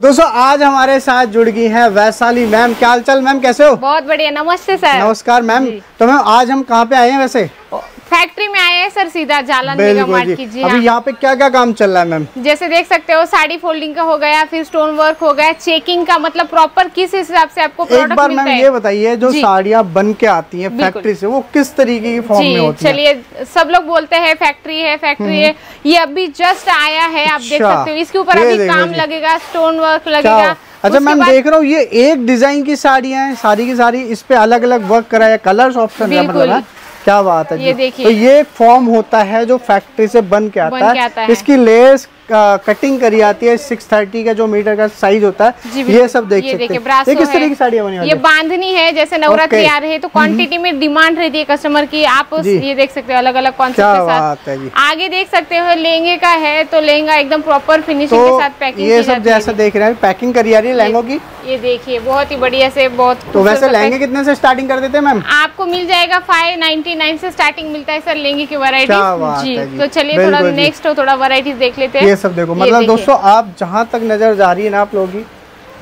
दोस्तों आज हमारे साथ जुड़ गई हैं वैशाली मैम। क्या हाल चाल मैम? कैसे हो? बहुत बढ़िया नमस्ते सर। नमस्कार मैम। तो मैम आज हम कहाँ पे आए हैं वैसे? फैक्ट्री में आए हैं सर सीधा जालन मेगा मार्ट की जी अभी हाँ। यहाँ पे क्या क्या काम चल रहा है मैम? जैसे देख सकते हो साड़ी फोल्डिंग का हो गया फिर स्टोन वर्क हो गया चेकिंग का मतलब प्रॉपर किस हिसाब से आपको एक बार मैम ये बताइए जो साड़ियाँ बन के आती हैं। फैक्ट्री से वो किस तरीके की फॉर्म में होती चलिए सब लोग बोलते हैं फैक्ट्री है फैक्ट्री है ये अभी जस्ट आया है आप देख अच्छा, सकते हो इसके ऊपर अभी काम लगेगा स्टोन वर्क लगेगा अच्छा मैम देख रहा हूँ ये एक डिज़ाइन की साड़ियाँ हैं सारी की सारी इस पे अलग अलग वर्क करा है कलर्स ऑप्शन है मतलब है। क्या बात है ये देखिए। तो ये फॉर्म होता है जो फैक्ट्री से बन के आता बन के है आता है। इसकी लेस कटिंग करी आती है सिक्स थर्टी का जो मीटर का साइज़ होता है ये सब देख ये सकते हैं। ये किस तरह की साड़ियाँ बनी ये बांधनी है जैसे नवरात्रि आ रही है तो क्वांटिटी में डिमांड रहती है कस्टमर की। आप ये देख सकते हो अलग अलग कॉन्सेप्ट के है आगे देख सकते हो लहंगे का है तो लहंगा एकदम प्रॉपर फिनिशिंग तो के साथ पैकिंग ये सब जैसा देख रहे हैं पैकिंग करी आ रही है लहंगों की? ये देखिए बहुत ही बढ़िया से बहुत तो वैसे लहंगे कितने से स्टार्टिंग कर देते हैं मैम आपको मिल जाएगा फाइव नाइनटी नाइन से स्टार्टिंग मिलता है सर लहंगे की वैरायटी जी। तो चलिए थोड़ा। नेक्स्ट थोड़ा वैरायटीज देख लेते हैं। ये सब देखो। मतलब दोस्तों आप जहाँ तक नज़र जा रही है ना आप लोग की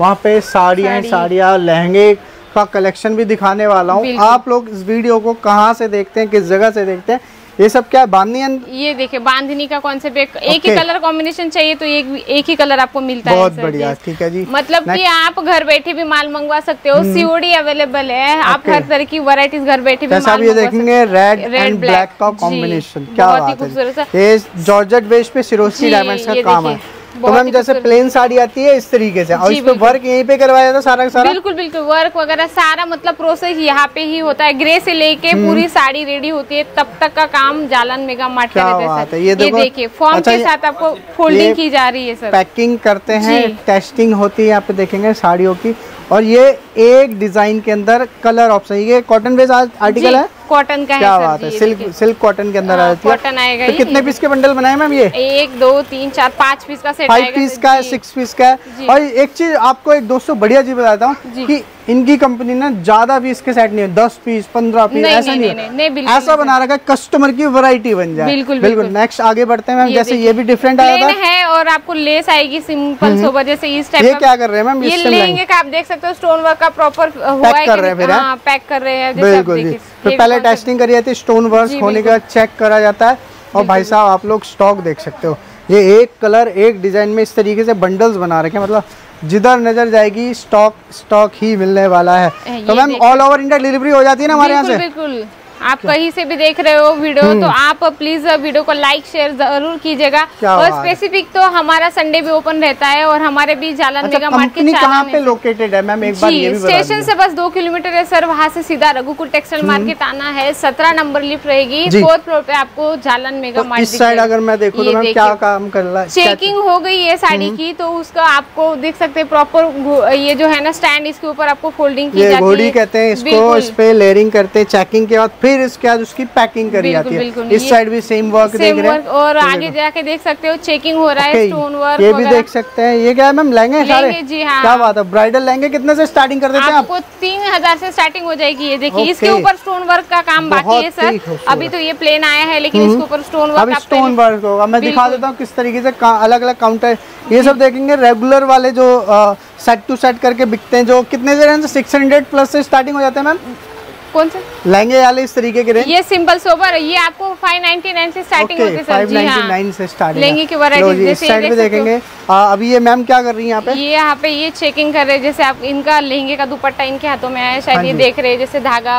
वहाँ पे साड़िया साड़िया साड़ियाँ लहंगे का कलेक्शन भी दिखाने वाला हूँ। आप लोग इस वीडियो को कहाँ से देखते हैं किस जगह से देखते हैं ये सब क्या है? बांधनी है? ये देखिए बांधनी का कॉन्सेप्ट एक, एक ही कलर कॉम्बिनेशन चाहिए तो एक एक ही कलर आपको मिलता बहुत है बहुत बढ़िया ठीक है जी। मतलब कि आप घर बैठे भी माल मंगवा सकते हो सीओडी अवेलेबल है। आप हर तरह की वराइटीज घर बैठे भी माल ये देखेंगे रेड रेड एंड ब्लैक का कॉम्बिनेशन क्या ही बात है। ये जॉर्जेट बेस पे सिरोसी डायमंड डायमंड्स का काम है। तो मैम जैसे प्लेन साड़ी आती है इस तरीके से और इस पे वर्क यहीं पे करवाया था सारा सारा? बिल्कुल बिल्कुल वर्क वगैरह सारा मतलब प्रोसेस यहाँ पे ही होता है। ग्रे से लेके हम्म। पूरी साड़ी रेडी होती है तब तक का काम जालन मेगा मार्ट का रहता है है, ये देखिए फॉर्म अच्छा, के साथ आपको फोल्डिंग की जा रही है सर पैकिंग करते हैं टेस्टिंग होती है यहाँ पे देखेंगे साड़ियों की। और ये एक डिज़ाइन के अंदर कलर ऑप्शन ये कॉटन बेस आर्टिकल है? कॉटन का क्या है बात है सिल्क सिल्क कॉटन के अंदर आ हाँ, जाती है। कॉटन आएगा तो ये। कितने पीस के बंडल बनाए मैम ये? एक दो तीन चार पाँच पीस का सेट फाइव पीस का है सिक्स पीस का है। और एक चीज़ आपको एक दोस्तों बढ़िया चीज़ बताता हूँ कि इनकी कंपनी ना ज़्यादा पीस के सेट नहीं है दस पीस पंद्रह पीस नहीं, ऐसा नहीं, नहीं, नहीं, है। नहीं, ऐसा बना रखा है कस्टमर की वैरायटी बन जाए। बिल्कुल, बिल्कुल। नेक्स्ट आगे बढ़ते हैं मैम जैसे ये भी डिफरेंट आया था। है और आपको लेस आएगी सिंपल सोबर जैसे इस टाइप ये क्या कर रहे हैं मैम? ये लेंगे का आप देख सकते हो स्टोन वर्क का प्रॉपर हुआ कर रहे हैं नहीं? फिर, हैं? हाँ पैक कर रहे हैं। बिल्कुल जी। तो पहले टेस्टिंग करी जाती है स्टोन वर्क होने के बाद चेक करा जाता है। और भाई साहब आप लोग स्टॉक देख सकते हो। ये एक कलर एक डिज़ाइन में इस तरीके से बंडल्स बना रखे हैं मतलब जिधर नज़र जाएगी स्टॉक स्टॉक ही मिलने वाला है। तो ma'am all over India delivery हो जाती है ना हमारे यहाँ से? बिल्कुल। आप कहीं से भी देख रहे हो वीडियो तो आप प्लीज़ वीडियो को लाइक शेयर ज़रूर कीजिएगा। और स्पेसिफिक तो हमारा संडे भी ओपन रहता है और हमारे भी जालन अच्छा मेगा कंपनी कहाँ पे लोकेटेड है? मैम एक बार ये भी स्टेशन से बस दो किलोमीटर है सर वहाँ से सीधा रघुकुल टेक्सटाइल मार्केट आना है। सत्रह नंबर लिफ्ट रहेगी हम्म। फोर्थ फ्लोर पे आपको जालन मेगा मार्केट इस साइड अगर मैं देखूँ तो क्या काम कर रहा है? चेकिंग हो गई है साड़ी हम्म। की तो उसका आपको देख सकते हैं प्रॉपर ये जो है ना स्टैंड इसके ऊपर आपको फोल्डिंग की जाती है। कहते हैं इसको इस पे लेयरिंग करते हैं। चेकिंग के बाद फिर इसके बाद उसकी पैकिंग करी जाती है। इस साइड भी सेम वर्क देख रहे हैं। और आगे जाके देख सकते हो चेकिंग हो रहा है स्टोन वर्क ये भी देख सकते हैं। ये क्या है मैम लहंगे सारे? जी हाँ। क्या बात है ब्राइडल लहंगे कितने से स्टार्टिंग कर देते हैं आपको तीन हज़ार से स्टार्टिंग हो जाएगी ये। देखिए इसके ऊपर स्टोन वर्क का काम बाकी है सर अभी तो ये प्लेन आया है लेकिन इसके ऊपर स्टोन वर्क स्टोन वर्क होगा। मैं दिखा देता हूँ किस तरीके से अलग अलग काउंटर ये सब देखेंगे रेगुलर वाले जो सेट टू सेट करके बिकते हैं जो कितने से सिक्स हंड्रेड प्लस से स्टार्टिंग हो जाते हैं मैम? कौन से? लहंगे वाले इस तरीके के रेंज ये सिंपल सोबर है ये आपको 599 से स्टार्टिंग होती है सर। जी हाँ। से स्टार्टिंग लहंगे की इस जैसे साइड हो। देखेंगे। आ, अभी ये मैम क्या कर रही हैं यहाँ पे? ये यहाँ पे ये चेकिंग कर रहे हैं जैसे आप इनका लहंगे का दुपट्टा इनके हाथों में आया है शायद हाँ ये देख रहे हैं जैसे धागा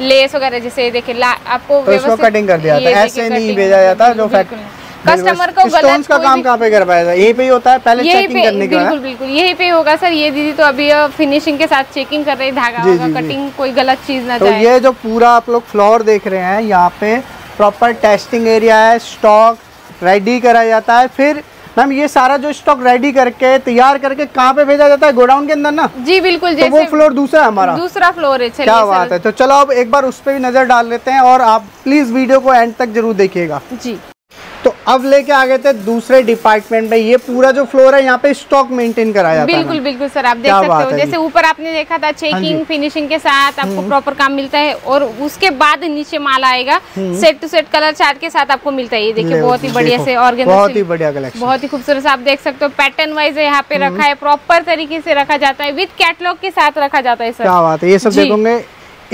लेस वगैरह जैसे देखिए आपको तो कटिंग कर दिया ऐसे नहीं भेजा जाता जो बिल्कुल, फैक्ट बिल्कुल। कस्टमर को गलत का कोई काम कहाँ पे करवाया यहीं पे ही होता है पहले चेकिंग पे करने के। बिल्कुल बिल्कुल यही पे होगा सर। ये दीदी तो अभी फिनिशिंग के साथ चेकिंग कर रही धागा जी। कटिंग कोई गलत चीज़ ना तो ये जो पूरा आप लोग फ्लोर देख रहे हैं यहाँ पे प्रॉपर टेस्टिंग एरिया है स्टॉक रेडी करा जाता है। फिर मैम ये सारा जो स्टॉक रेडी करके तैयार करके कहाँ पे भेजा जाता है? गोडाउन के अंदर ना? जी बिल्कुल तो वो फ्लोर दूसरा है हमारा। दूसरा फ्लोर है क्या बात है। तो चलो अब एक बार उस पर भी नज़र डाल लेते हैं और आप प्लीज़ वीडियो को एंड तक ज़रूर देखिएगा। जी। तो अब लेके आ गए थे दूसरे डिपार्टमेंट में। ये पूरा जो फ्लोर है यहाँ पे स्टॉक मेंटेन करा जाता है बिल्कुल बिल्कुल सर आप देख सकते हो। जैसे ऊपर आपने देखा था चेकिंग फिनिशिंग के साथ आपको प्रॉपर हम्म। काम मिलता है और उसके बाद नीचे माल आएगा। Set to set colour chart के साथ आपको मिलता है। ये देखिए बहुत ही बढ़िया से ऑर्गेन बहुत ही बढ़िया कलेक्शन बहुत ही खूबसूरत आप देख सकते हो। पैटर्न वाइज यहाँ पे रखा है प्रॉपर तरीके से रखा जाता है। विद कैटलॉग के साथ रखा जाता है सर क्या बात है। ये सब देखोगे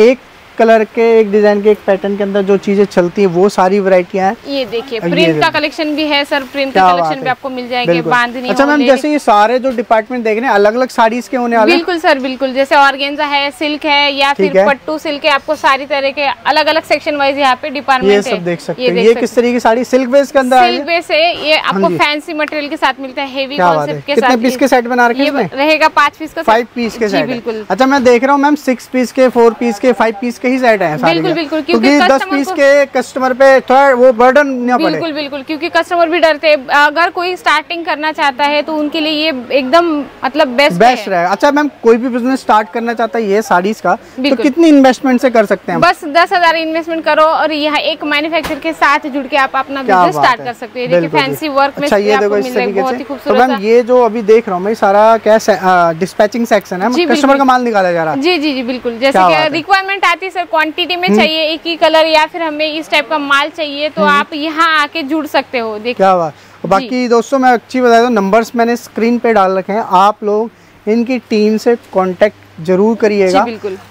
एक कलर के एक डिज़ाइन के एक पैटर्न के अंदर जो चीज़ें चलती है वो सारी वरायटियाँ हैं। ये देखिए प्रिंट का कलेक्शन भी है सर। प्रिंट का कलेक्शन भी आपको मिल जाएँगे बांधनी अच्छा मैम जैसे ये सारे जो डिपार्टमेंट देख रहे हैं अलग अलग साड़ीज के होने वाले बिल्कुल सर बिल्कुल। जैसे ऑर्गेन्जा है सिल्क है या फिर पट्टू सिल्क है आपको सारी तरह के अलग अलग सेक्शन वाइज यहाँ पे डिपार्टमेंट ये सब देख सकते हैं। ये किस तरीके की साड़ी? सिल्क बेस के अंदर सिल्क बेस है? ये आपको फैंसी मटेरियल के साथ मिलता है हेवी कॉन्सेप्ट के साथ पीस के सेट बना रखे रहेगा पाँच पीस का फाइव पीस के सेट बिल्कुल। अच्छा मैं देख रहा हूँ मैम सिक्स पीस के फोर पीस के फाइव पीस के ही सेट है बिल्कुल बिल्कुल क्योंकि दस पीस के कस्टमर पे थोड़ा वो बर्डन पड़े। बिल्कुल बिल्कुल क्योंकि कस्टमर भी डरते हैं। अगर कोई स्टार्टिंग करना चाहता है तो उनके लिए ये एकदम मतलब बेस्ट बेस्ट रहेगा अच्छा मैम कोई भी बिज़नेस स्टार्ट करना चाहता है ये साड़ीज का तो कितनी इन्वेस्टमेंट से कर सकते हैं बस दस हज़ार इन्वेस्टमेंट करो और यहाँ एक मैन्युफैक्चर के साथ जुड़ के आप अपना बिज़नेस स्टार्ट कर सकते हैं। देखिए फैंसी वर्क में अच्छा ये देखो इस तरीके से। तो मैम ये जो अभी देख रहा हूँ मैं सारा क्या डिस्पैचिंग सेक्शन है। कस्टमर का माल निकाला जा रहा है। जी जी जी बिल्कुल। जैसे रिक्वायरमेंट आती है सर क्वांटिटी में हम्म। चाहिए एक ही कलर या फिर हमें इस टाइप का माल चाहिए तो हम्म। आप यहाँ आके जुड़ सकते हो देखिए क्या बात। बाकी दोस्तों मैं अच्छी बता दूँ नंबर्स मैंने स्क्रीन पे डाल रखे हैं। आप लोग इनकी टीम से कांटेक्ट ज़रूर करिएगा।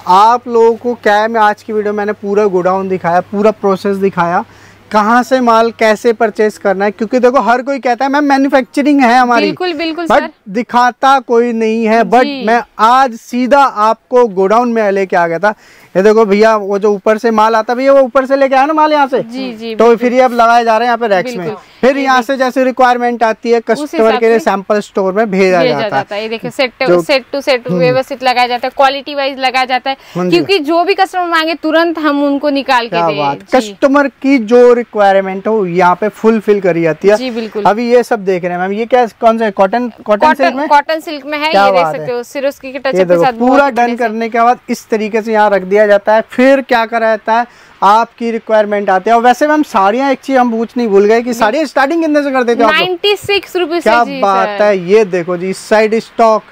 आप लोगों को क्या है मैं आज की वीडियो मैंने पूरा गोडाउन दिखाया पूरा प्रोसेस दिखाया। कहाँ से माल कैसे परचेज करना है? क्योंकि देखो हर कोई कहता है मैम मैन्युफैक्चरिंग है हमारी। बिल्कुल बिल्कुल बट दिखाता कोई नहीं है। बट मैं आज सीधा आपको गोडाउन में लेके आ गया था। ये देखो भैया वो जो ऊपर से माल आता भैया वो ऊपर से लेके आया ना माल यहाँ से? जी जी तो फिर ये अब लगाए जा रहे हैं यहाँ पे रैक्स में। फिर यहाँ से जैसे रिक्वायरमेंट आती है कस्टमर के लिए सैंपल स्टोर में भेजा जाता, है। देखिए सेट सेट टू सेट व्यवस्थित लगाया जाता है क्वालिटी वाइज लगाया जाता है। हाँ क्योंकि जो भी कस्टमर मांगे तुरंत हम उनको निकाल के कस्टमर की जो रिक्वायरमेंट हो यहाँ पे फुलफिल करी जाती है। जी बिल्कुल। अभी ये सब देख रहे हैं मैम ये क्या कौन सा कॉटन कॉटन सिल्क में? कॉटन सिल्क में है ये देख सकते हो सिर्फ़ पूरा डन करने के बाद इस तरीके से यहाँ रख दिया। जाता है। फिर क्या करा जाता है? आपकी रिक्वायरमेंट आते हैं। और वैसे मैम साड़ियाँ एक चीज़ हम पूछ नहीं भूल गए कि साड़ियाँ स्टार्टिंग कितने से कर देते हो नाइन्टी सिक्स रुपीज़ क्या बात है। ये देखो जी इस साइड स्टॉक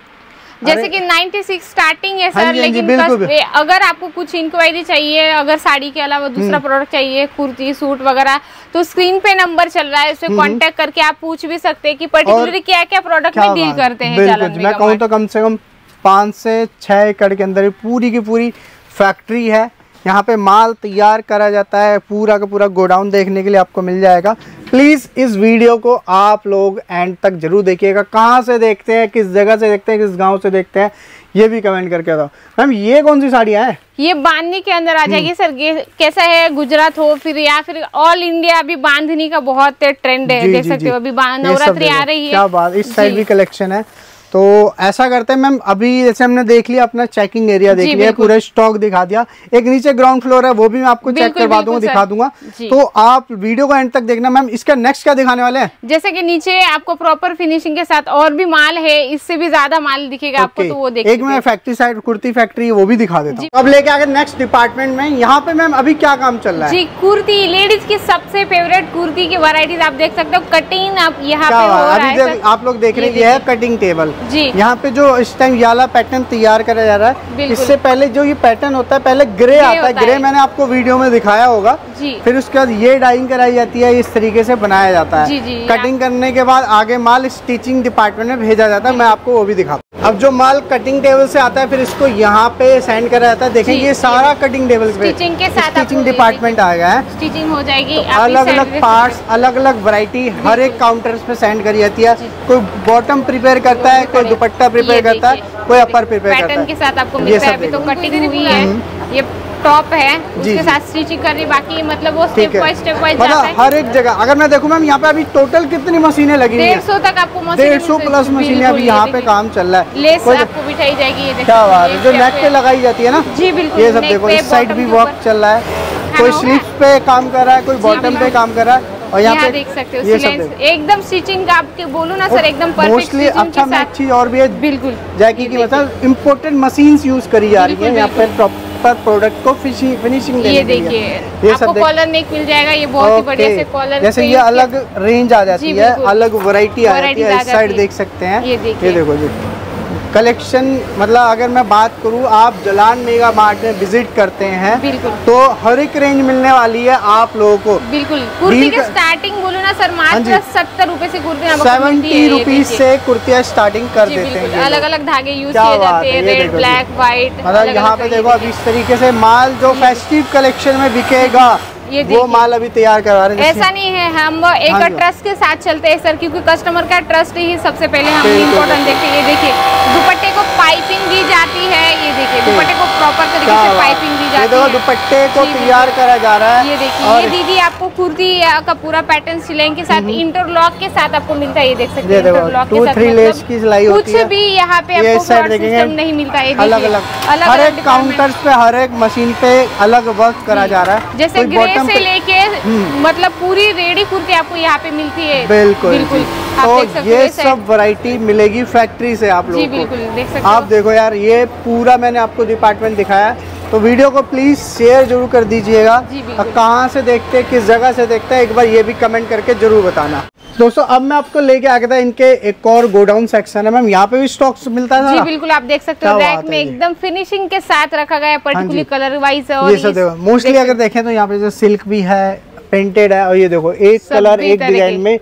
जैसे कि 96 स्टार्टिंग है सर हाँ लेकिन हाँ जी, अगर आपको कुछ इंक्वायरी चाहिए अगर साड़ी के अलावा दूसरा प्रोडक्ट हम्म। चाहिए कुर्ती सूट वगैरह तो स्क्रीन पे नंबर चल रहा है। उसमें कांटेक्ट हम्म। करके आप पूछ भी सकते हैं कि पर्टिकुलरली क्या क्या प्रोडक्ट में डील करते हैं मैं कहूँ तो कम से कम पाँच से छह एकड़ के अंदर पूरी की पूरी फैक्ट्री है। यहाँ पे माल तैयार करा जाता है। पूरा का पूरा गोडाउन देखने के लिए आपको मिल जाएगा। प्लीज़ इस वीडियो को आप लोग एंड तक ज़रूर देखिएगा। कहाँ से देखते हैं? किस जगह से देखते हैं? किस गाँव से देखते हैं? ये भी कमेंट करके बताओ। मैम ये कौन सी साड़ियाँ हैं? ये बांधनी के अंदर आ हम्म। जाएगी सर। कैसा है? गुजरात हो फिर या फिर ऑल इंडिया अभी बांधनी का बहुत ट्रेंड है। देख सकते हो अभी नवरात्रि आ रही है। क्या बात इस साइड भी कलेक्शन है। तो ऐसा करते हैं मैम अभी जैसे हमने देख लिया अपना चेकिंग एरिया देख लिया पूरा स्टॉक दिखा दिया। एक नीचे ग्राउंड फ्लोर है वो भी मैं आपको चेक करवा दूँगा दिखा दूँगा। तो आप वीडियो को एंड तक देखना मैम इसका नेक्स्ट क्या दिखाने वाले हैं? जैसे कि नीचे आपको प्रॉपर फिनिशिंग के साथ और भी माल है इससे भी ज़्यादा माल दिखेगा आपको तो वो एक मैं फैक्ट्री साइड कुर्ती फैक्ट्री वो भी दिखा देता हूँ। अब लेके आगे नेक्स्ट डिपार्टमेंट में यहाँ पे मैम अभी क्या काम चल रहा है? जी कुर्ती लेडीज़ की सबसे फेवरेट कुर्ती की वरायटीज आप देख सकते हो। कटिंग आप यहाँ पे आप लोग देख रहे हैं ये है कटिंग टेबल जी। यहाँ पे जो इस टाइम याला पैटर्न तैयार करा जा रहा है इससे पहले जो ये पैटर्न होता है पहले ग्रे आता है। ग्रे मैंने आपको वीडियो में दिखाया होगा। फिर उसके बाद ये डाइंग कराई जाती है इस तरीके से बनाया जाता है। कटिंग करने के बाद आगे माल स्टिचिंग डिपार्टमेंट में भेजा जाता है। मैं आपको वो भी दिखाता अब जो माल कटिंग टेबल से आता है फिर इसको यहाँ पे सेंड करा जाता है। देखें ये सारा कटिंग टेबल पे स्टिचिंग के साथ स्टिचिंग डिपार्टमेंट आ गया है। स्टिचिंग हो जाएगी तो अलग अलग पार्ट्स अलग अलग वैरायटी हर एक काउंटर पे सेंड करी जाती है। कोई बॉटम प्रिपेयर करता है कोई दुपट्टा प्रिपेयर करता है कोई अपर प्रिपेयर करता है। के साथ आपको मिलता है अभी तो कटिंग हुई है हम्म। ये टॉप है उसके साथ स्टिचिंग करनी बाकी मतलब वो स्टेप बाय स्टेप वाइज मतलब हर एक जगह अगर मैं देखूँ मैम यहाँ पे अभी टोटल कितनी मशीनें लगी डेढ़ सौ तक आपको डेढ़ सौ प्लस मशीनें अभी यहाँ पे काम चल रहा है। लेस आपको बिठाई जाएगी ये क्या बात है जो नेक पे लगाई जाती है ना जी बिल्कुल ये सब देखो इस साइड भी वर्क चल रहा है। कोई स्लीप्स पे काम कर रहा है कोई बॉटम पे काम कर रहा है। और यहाँ पे देख सकते हो एकदम स्टिचिंग का आपके बोलो ना सर एकदम मोस्टली अच्छा चीज़ और भी है बिल्कुल। जैकी की मतलब इम्पोर्टेंट मशीन यूज़ करी जा रही है यहाँ पे प्रॉपर प्रोडक्ट को फिनिशिंग ये देखिए ये आपको कॉलर नेक मिल जाएगा ये बहुत ही बढ़िया से कॉलर जैसे ये अलग रेंज आ जाती है अलग वैरायटी आ जाती है इस साइड देख सकते हैं। ये देखो जी। कलेक्शन मतलब अगर मैं बात करूँ आप जलान मेगा मार्ट में विज़िट करते हैं बिल्कुल। तो हर एक रेंज मिलने वाली है आप लोगों को। बिल्कुल। कुर्ती की स्टार्टिंग बोलो ना सर मात्र हाँ सत्तर रूपए से कुर्ती सेवेंटी रुपीज़ से कुर्तियाँ स्टार्टिंग कर देते हैं अलग अलग धागे यूज़ किए जाते हैं रेड ब्लैक व्हाइट मतलब यहाँ पे देखो अब इस तरीके से माल जो फेस्टिव कलेक्शन में बिकेगा ये वो माल अभी तैयार करवा रहे हैं ऐसा नहीं है हम एक हाँ ट्रस्ट के साथ चलते हैं सर क्योंकि कस्टमर का ट्रस्ट ही सबसे पहले हम इम्पोर्टेंट देखते हैं। ये देखिए दुपट्टे को पाइपिंग दी जाती है ये देखिए दुपट्टे को प्रॉपर तरीके से पाइपिंग दी जाती है। दुपट्टे को तैयार करा जा रहा है ये देखिए ये दीदी आपको कुर्ती का पूरा पैटर्न सिलाई के साथ इंटरलॉक हम्म। के साथ आपको मिलता है ये देख सकते हैं इंटरलॉक के साथ की सिलाई कुछ भी यहाँ पे आपको नहीं मिलता है अलग अलग। हर एक काउंटर पे हर एक मशीन पे अलग वर्क करा जा। रहा है। जैसे ग्रे से लेके हम्म। मतलब पूरी रेडी कुर्ती आपको यहाँ पे मिलती है। बिल्कुल बिल्कुल। तो ये सब वैरायटी मिलेगी फैक्ट्री से आप लोगों को। देख सकते आप देखो यार ये पूरा मैंने आपको डिपार्टमेंट दिखाया। तो वीडियो को प्लीज़ शेयर ज़रूर कर दीजिएगा। और कहाँ से देखते हैं किस जगह से देखते हैं एक बार ये भी कमेंट करके ज़रूर बताना। दोस्तों अब मैं आपको लेके आ गया था इनके एक और गोडाउन सेक्शन है मैम यहाँ पे भी स्टॉक्स मिलता है जी बिल्कुल आप देख सकते हो रैक में एकदम फिनिशिंग के साथ रखा गया पर्टिकुलर कलर वाइज और ये सब देखो मोस्टली अगर देखें तो यहाँ पे जो सिल्क भी है पेंटेड है और ये देखो एक कलर एक डिज़ाइन में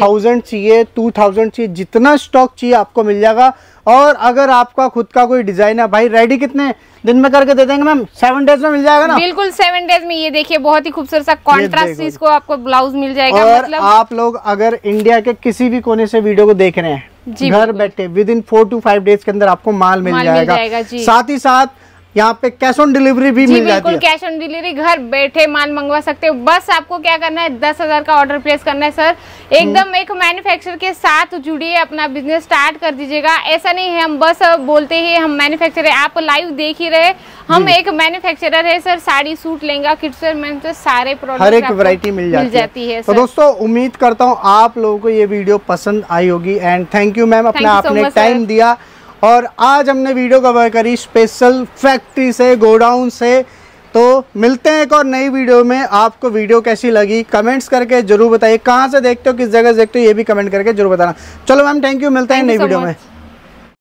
थाउज़ेंड चाहिए टू थाउज़ेंड चाहिए जितना स्टॉक चाहिए आपको मिल जाएगा। और अगर आपका खुद का कोई डिज़ाइन है भाई रेडी कितने? दिन में करके दे देंगे मैम सेवन डेज़ में मिल जाएगा ना? बिल्कुल सेवन डेज़ में। ये देखिए बहुत ही खूबसूरत सा कॉन्ट्रास्ट इसको आपको ब्लाउज मिल जाएगा और मतलब... आप लोग अगर इंडिया के किसी भी कोने से वीडियो को देख रहे हैं घर बैठे within four to five days के अंदर आपको माल मिल माल जाएगा, मिल जाएगा साथ ही साथ यहाँ पे कैश ऑन डिलीवरी भी मिल जाती है। कैश ऑन डिलीवरी घर बैठे माल मंगवा सकते हो। बस आपको क्या करना है दस हज़ार का ऑर्डर प्लेस करना है सर एकदम। एक मैन्युफैक्चर के साथ जुड़िए अपना बिज़नेस स्टार्ट कर दीजिएगा। ऐसा नहीं है हम बस बोलते ही हम मैन्युफैक्चर है। आप लाइव देख ही रहे। हम एक मैन्युफैक्चरर है सर साड़ी सूट लेंगे किड्स वेयर सारे प्रोडक्ट हर एक वैरायटी मिल जाती, मिल जाती है, है तो दोस्तों उम्मीद करता हूँ आप लोगों को ये वीडियो पसंद आई होगी। एंड थैंक यू मैम अपना आपने टाइम दिया। और आज हमने वीडियो कवर करी स्पेशल फैक्ट्री से गोडाउन से। तो मिलते हैं एक और नई वीडियो में। आपको वीडियो कैसी लगी कमेंट्स करके ज़रूर बताइए। कहाँ से देखते हो किस जगह से देखते हो ये भी कमेंट करके ज़रूर बताना। चलो मैम थैंक यू मिलते हैं नई वीडियो में।